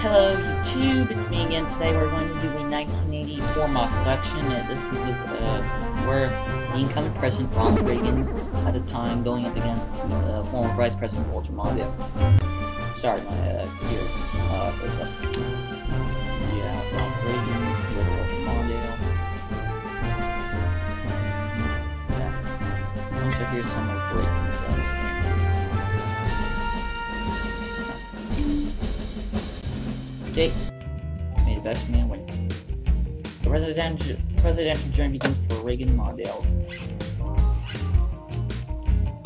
Hello YouTube, it's me again. Today we're going to do a 1984 mock election. Uh, this is uh, where the incoming president Ronald Reagan at the time going up against the uh, former vice president Walter Mondale. Sorry, my uh, computer uh, froze up. Yeah, Ronald Reagan, here's Walter Mondale. Yeah. Also, here's some of Reagan's uh, Okay. May the best man win. The presidential presidential journey begins for Reagan Mondale.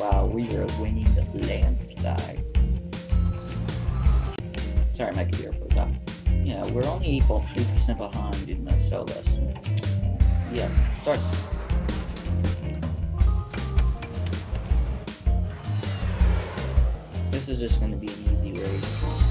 Wow, we are winning the landslide. Sorry, my computer froze up. Yeah, we're only 8% behind in Minnesota. So yeah, start. This is just going to be an easy race.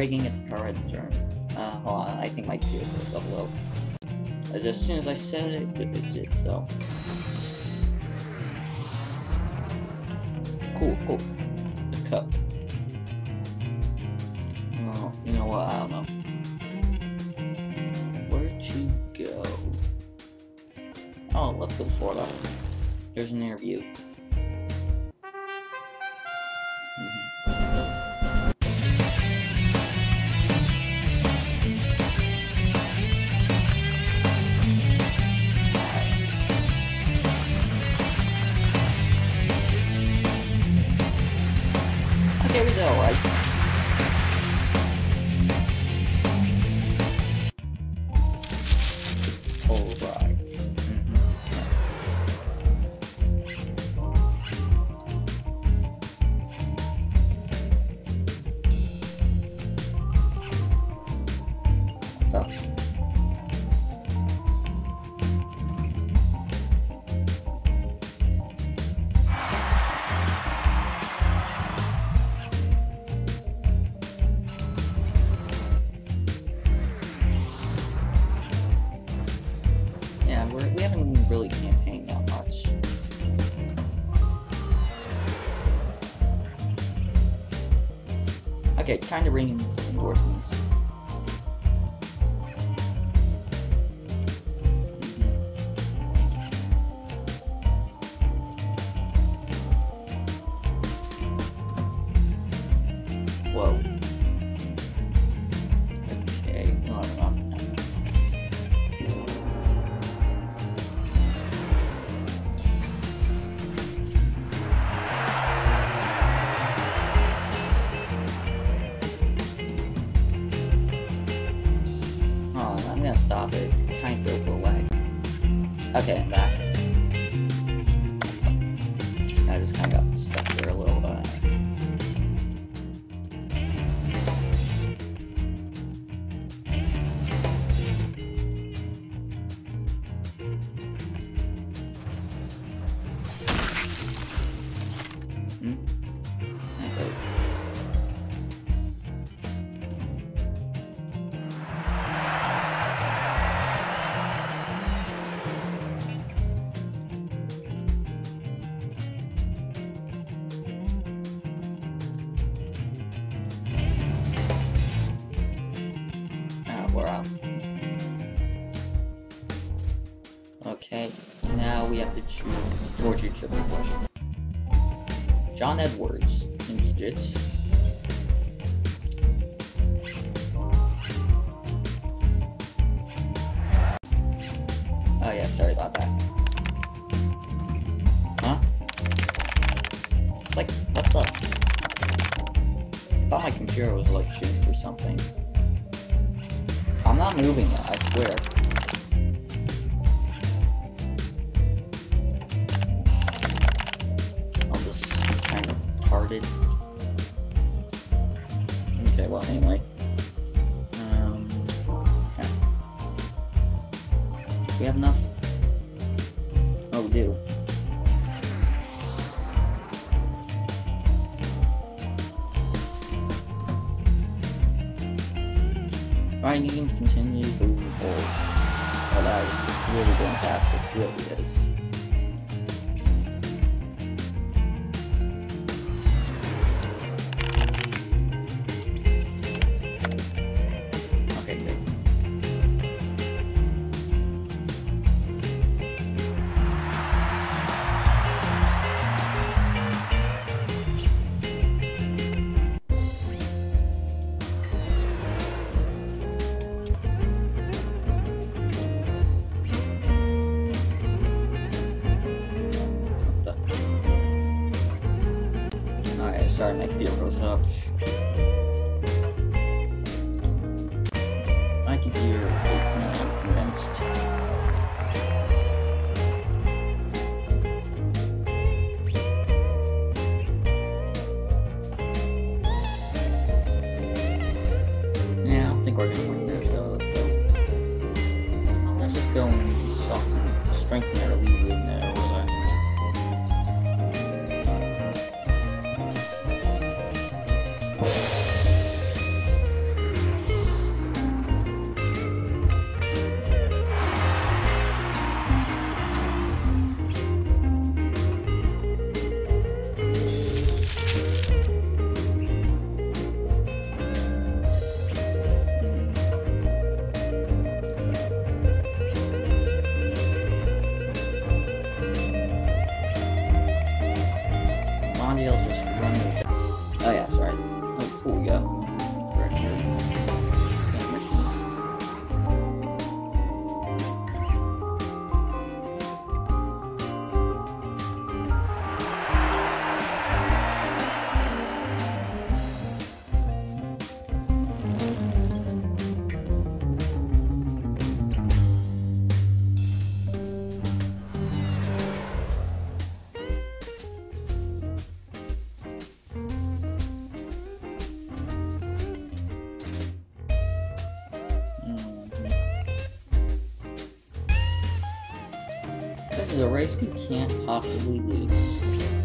Okay, Reagan gets car turn. Uh, hold on, I think my computer was up low. As, soon as I said it, it, it did so. Cool, cool. The cup. No, you know what? I don't know. Where'd you go? Oh, let's go to Florida. There's an interview. Okay, time to bring Okay, I'm back. I just kind of got stuck there we have to choose George H. W. Bush. John Edwards. Seems legit. Oh yeah, sorry about that. Huh? It's like, what the? I thought my computer was like jinxed or something. I'm not moving it, I swear. Of retarded. Okay, well anyway. Um, okay. We have enough? Oh, we do. Ryan Egan continues the leading polls. Oh, that is really fantastic. Really is. Froze up. My computer hates me, I'm convinced. Yeah, I don't think we're gonna win this though, so. Let's just go and soften, strengthen our lead there. A race we can't possibly lose.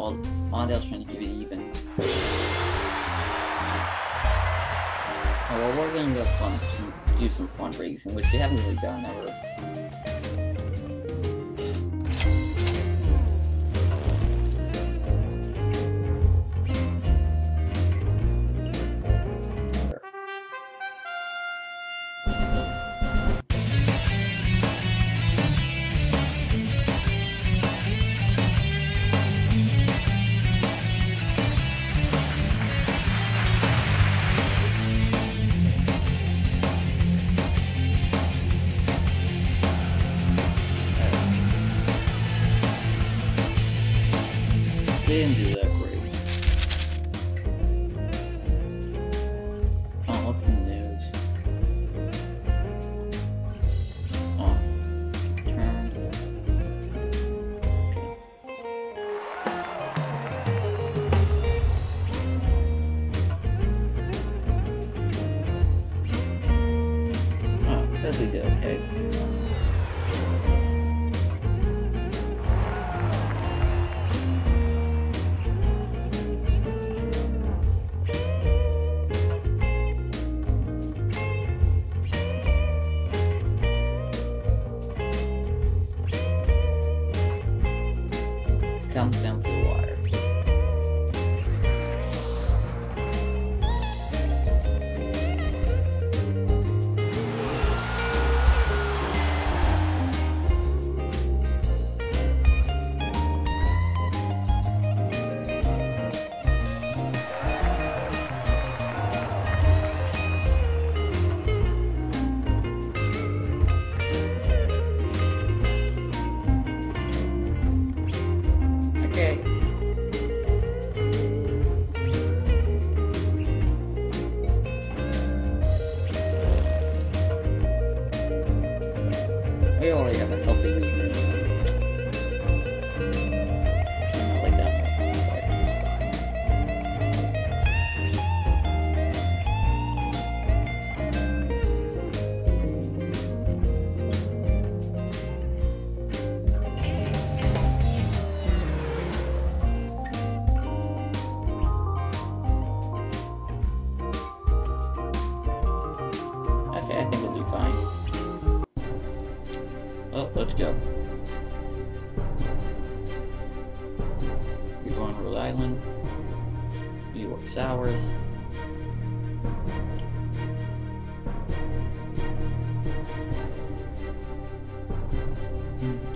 Well, Mondale's trying to keep it even. Well, we're gonna go fun, do some fundraising, which we haven't really done ever.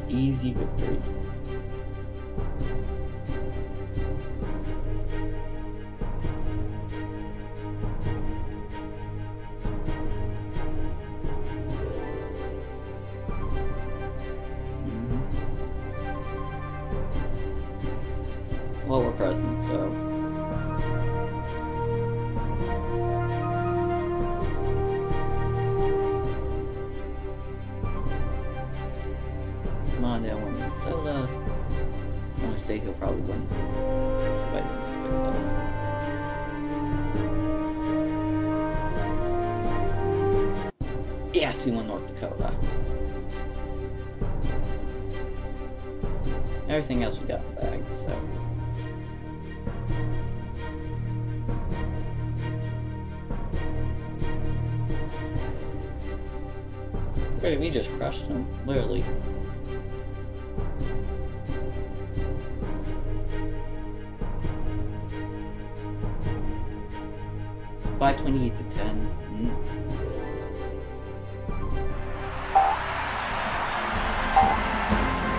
Easy victory. Mhm. Well, we're present, so. Won Minnesota. Uh, I'm gonna say he'll probably win. Fight himself. Yes, we won North Dakota. Everything else we got in the bag, so. Wait, we just crushed him, literally. Five twenty-eight to ten. Mm.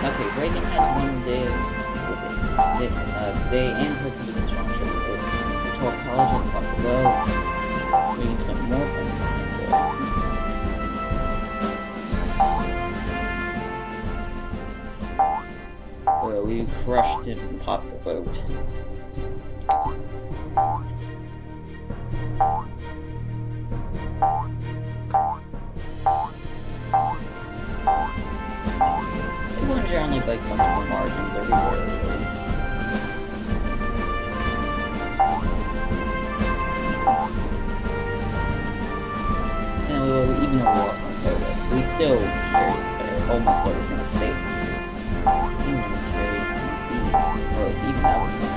Okay, Reagan has won the day of day, uh, day and puts into the strong show. The Torque College and Buck Low. Reagan spent more on Where we crushed him and popped the vote. We won generally by comfortable margins everywhere. And even though we lost Minnesota, we still carried uh, almost every single state. Even we carried DC. Or even that was